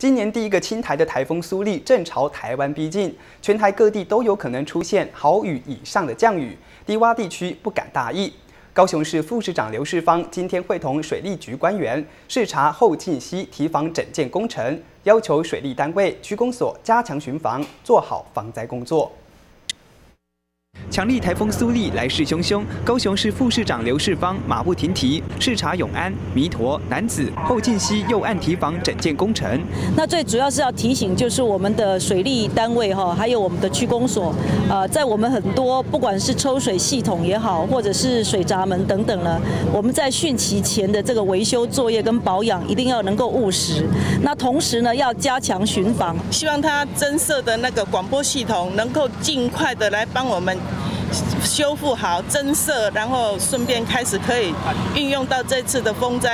今年第一个青台的台风苏力正朝台湾逼近，全台各地都有可能出现豪雨以上的降雨，低洼地区不敢大意。高雄市副市长刘世芳今天会同水利局官员视察后进溪提防整建工程，要求水利单位、区公所加强巡防，做好防灾工作。强力台风苏力来势汹汹，高雄市副市长刘世芳马不停蹄视察永安、弥陀、南子、后进溪右岸堤防整建工程。那最主要是要提醒，就是我们的水利单位哈，还有我们的区公所，呃，在我们很多不管是抽水系统也好，或者是水闸门等等呢，我们在汛期前的这个维修作业跟保养一定要能够务实。那同时呢，要加强巡防，希望它增设的那个广播系统能够尽快的来帮我们。修复好增色，然后顺便开始可以运用到这次的风灾。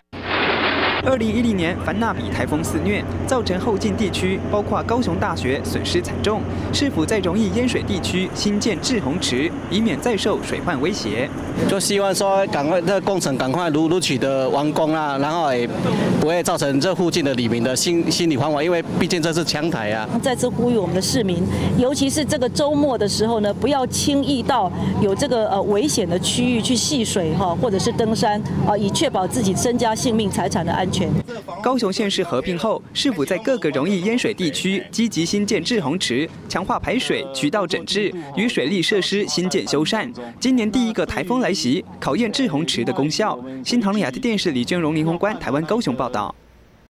二零一零年凡纳比台风肆虐，造成后进地区，包括高雄大学损失惨重。是否在容易淹水地区新建滞洪池，以免再受水患威胁？就希望说赶快这工程赶快如如取得完工啊，然后也不会造成这附近的里民的心心理惶惶，因为毕竟这是强台啊。再次呼吁我们的市民，尤其是这个周末的时候呢，不要轻易到有这个呃危险的区域去戏水哈，或者是登山啊，以确保自己身家性命财产的安全。高雄县市合并后，市府在各个容易淹水地区积极新建滞洪池，强化排水渠道整治与水利设施新建修缮。今年第一个台风来袭，考验滞洪池的功效。新唐人亚太电视李娟荣、林宏关，台湾高雄报道。